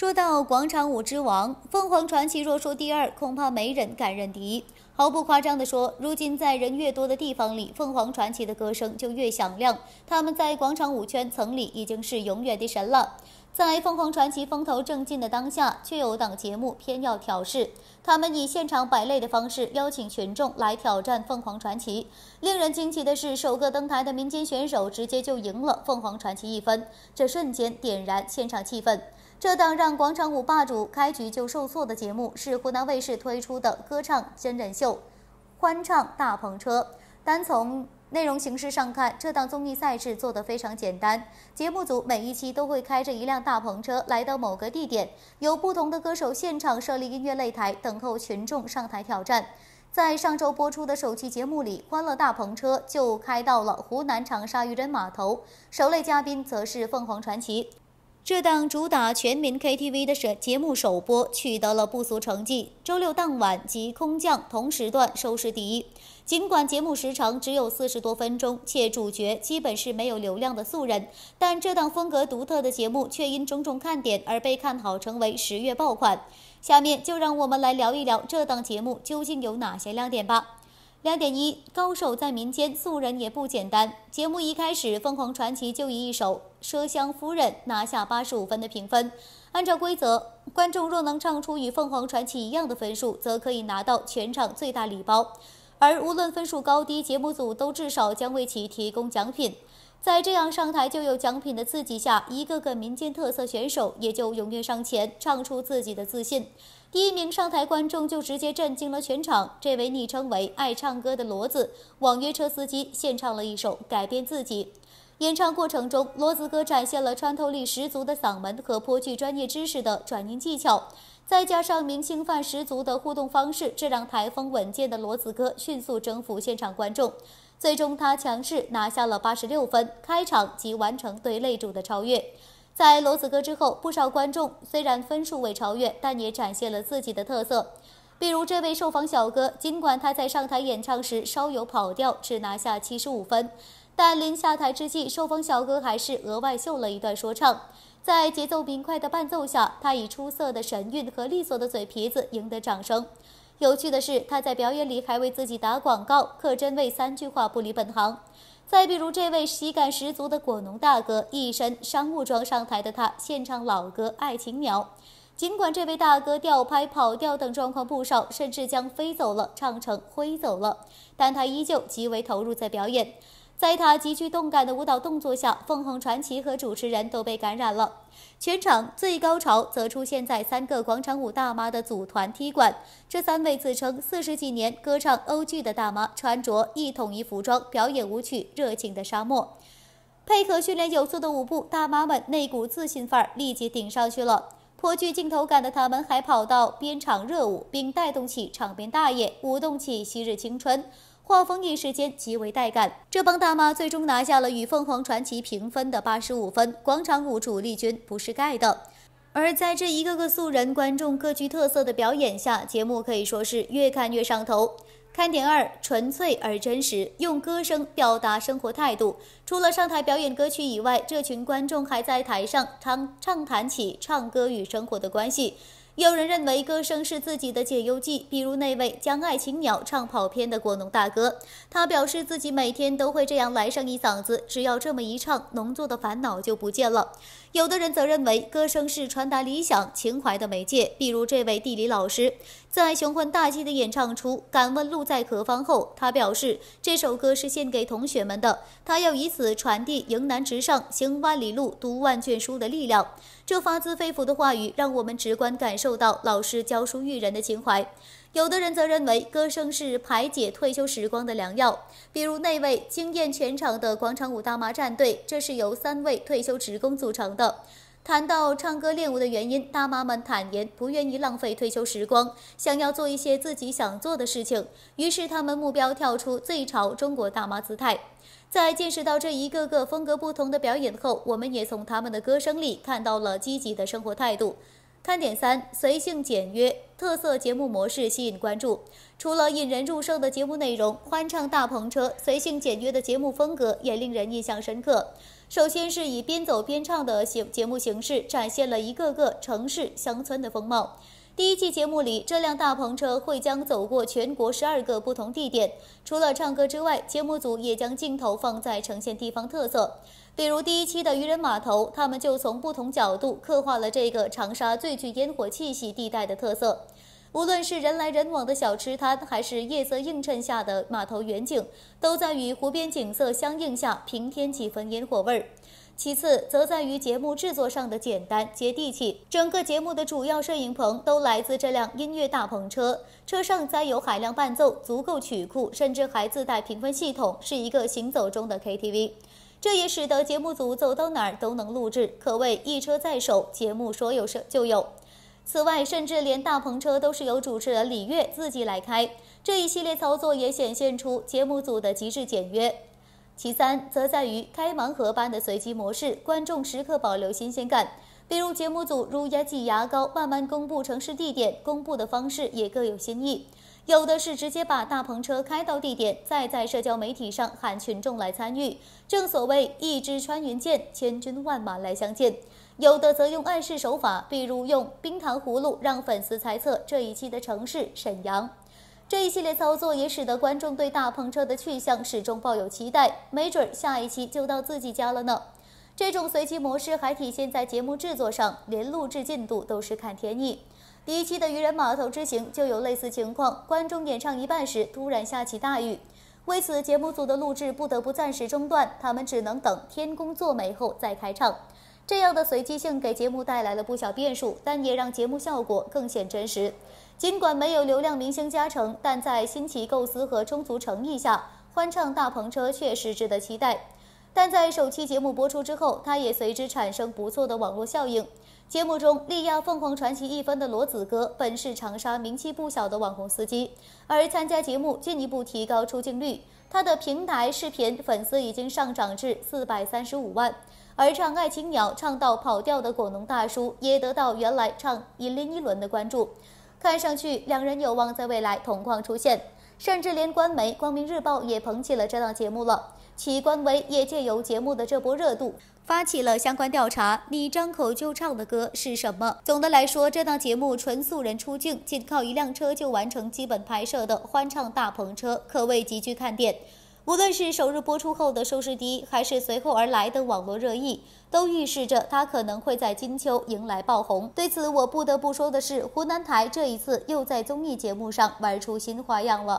说到广场舞之王，凤凰传奇若说第二，恐怕没人敢认第一。毫不夸张地说，如今在人越多的地方里，凤凰传奇的歌声就越响亮。他们在广场舞圈层里已经是永远的神了。在凤凰传奇风头正劲的当下，却有档节目偏要挑事。他们以现场摆擂的方式邀请群众来挑战凤凰传奇。令人惊奇的是，首个登台的民间选手直接就赢了凤凰传奇一分，这瞬间点燃现场气氛。这档让广场舞霸主开局就受挫的节目是湖南卫视推出的歌唱真人秀《欢唱大篷车》。单从内容形式上看，这档综艺赛事做得非常简单。节目组每一期都会开着一辆大篷车来到某个地点，由不同的歌手现场设立音乐擂台，等候群众上台挑战。在上周播出的首期节目里，欢乐大篷车就开到了湖南长沙渔人码头，首类嘉宾则是凤凰传奇。这档主打全民 KTV 的节节目首播取得了不俗成绩，周六当晚及空降同时段收视第一。尽管节目时长只有四十多分钟，且主角基本是没有流量的素人，但这档风格独特的节目却因种种看点而被看好成为十月爆款。下面就让我们来聊一聊这档节目究竟有哪些亮点吧。亮点一：高手在民间，素人也不简单。节目一开始，凤凰传奇就以一首《奢香夫人》拿下八十五分的评分。按照规则，观众若能唱出与凤凰传奇一样的分数，则可以拿到全场最大礼包。而无论分数高低，节目组都至少将为其提供奖品。在这样上台就有奖品的刺激下，一个个民间特色选手也就踊跃上前，唱出自己的自信。第一名上台，观众就直接震惊了全场。这位昵称为“爱唱歌”的骡子网约车司机献唱了一首《改变自己》。演唱过程中，罗子哥展现了穿透力十足的嗓门和颇具专业知识的转音技巧，再加上明星范十足的互动方式，这让台风稳健的罗子哥迅速征服现场观众。最终，他强势拿下了八十六分，开场即完成对擂主的超越。在罗子哥之后，不少观众虽然分数未超越，但也展现了自己的特色。比如这位受访小哥，尽管他在上台演唱时稍有跑调，只拿下七十五分，但临下台之际，受访小哥还是额外秀了一段说唱。在节奏明快的伴奏下，他以出色的神韵和利索的嘴皮子赢得掌声。有趣的是，他在表演里还为自己打广告，可真为三句话不离本行。再比如这位喜感十足的果农大哥，一身商务装上台的他，献唱老歌《爱情鸟》。尽管这位大哥调拍、跑调等状况不少，甚至将飞走了唱成挥走了，但他依旧极为投入在表演。在他极具动感的舞蹈动作下，凤凰传奇和主持人都被感染了。全场最高潮则出现在三个广场舞大妈的组团踢馆。这三位自称四十几年歌唱欧剧的大妈，穿着一统一服装表演舞曲《热情的沙漠》，配合训练有素的舞步，大妈们那股自信范儿立即顶上去了。颇具镜头感的他们还跑到边场热舞，并带动起场边大爷，舞动起昔日青春。画风一时间极为带感，这帮大妈最终拿下了与凤凰传奇平分的八十五分。广场舞主力军不是盖的。而在这一个个素人观众各具特色的表演下，节目可以说是越看越上头。看点二，纯粹而真实，用歌声表达生活态度。除了上台表演歌曲以外，这群观众还在台上畅畅谈起唱歌与生活的关系。有人认为歌声是自己的解忧剂，比如那位将爱情鸟唱跑偏的果农大哥，他表示自己每天都会这样来上一嗓子，只要这么一唱，农作的烦恼就不见了。有的人则认为歌声是传达理想情怀的媒介，比如这位地理老师，在雄浑大气的演唱出《敢问路在何方》后，他表示这首歌是献给同学们的，他要以此传递迎难直上、行万里路、读万卷书的力量。这发自肺腑的话语，让我们直观感受受到老师教书育人的情怀。有的人则认为歌声是排解退休时光的良药，比如那位惊艳全场的广场舞大妈战队，这是由三位退休职工组成的。谈到唱歌练舞的原因，大妈们坦言不愿意浪费退休时光，想要做一些自己想做的事情，于是他们目标跳出最潮中国大妈姿态。在见识到这一个个风格不同的表演后，我们也从他们的歌声里看到了积极的生活态度。看点三，随性简约，特色节目模式吸引关注。除了引人入胜的节目内容，欢唱大篷车，随性简约的节目风格也令人印象深刻。首先是以边走边唱的节节目形式，展现了一个个城市乡村的风貌。第一季节目里，这辆大篷车会将走过全国十二个不同地点。除了唱歌之外，节目组也将镜头放在呈现地方特色，比如第一期的渔人码头，他们就从不同角度刻画了这个长沙最具烟火气息地带的特色。无论是人来人往的小吃摊，还是夜色映衬下的码头远景，都在与湖边景色相应下平添几分烟火味儿。其次，则在于节目制作上的简单接地气。整个节目的主要摄影棚都来自这辆音乐大篷车，车上载有海量伴奏，足够曲库，甚至还自带评分系统，是一个行走中的 KTV。这也使得节目组走到哪儿都能录制，可谓一车在手，节目说有就有。此外，甚至连大篷车都是由主持人李悦自己来开，这一系列操作也显现出节目组的极致简约。其三，则在于开盲盒般的随机模式，观众时刻保留新鲜感。比如节目组如压挤牙膏，慢慢公布城市地点，公布的方式也各有新意。有的是直接把大篷车开到地点，再在社交媒体上喊群众来参与，正所谓一支穿云箭，千军万马来相见。有的则用暗示手法，比如用冰糖葫芦让粉丝猜测这一期的城市沈阳。这一系列操作也使得观众对大篷车的去向始终抱有期待，没准下一期就到自己家了呢。这种随机模式还体现在节目制作上，连录制进度都是看天意。第一期的渔人码头之行就有类似情况，观众演唱一半时突然下起大雨，为此节目组的录制不得不暂时中断，他们只能等天公作美后再开唱。这样的随机性给节目带来了不小变数，但也让节目效果更显真实。尽管没有流量明星加成，但在新奇构思和充足诚意下，欢唱大篷车确实值得期待。但在首期节目播出之后，他也随之产生不错的网络效应。节目中力压凤凰传奇一分的罗子哥，本是长沙名气不小的网红司机，而参加节目进一步提高出镜率，他的平台视频粉丝已经上涨至四百三十五万。而唱《爱情鸟》唱到跑调的果农大叔也得到原来唱一零一轮的关注，看上去两人有望在未来同框出现，甚至连官媒《光明日报》也捧起了这档节目了。其官微也借由节目的这波热度，发起了相关调查：你张口就唱的歌是什么？总的来说，这档节目纯素人出镜，仅靠一辆车就完成基本拍摄的欢唱大篷车，可谓极具看点。无论是首日播出后的收视低，还是随后而来的网络热议，都预示着他可能会在金秋迎来爆红。对此，我不得不说的是，湖南台这一次又在综艺节目上玩出新花样了。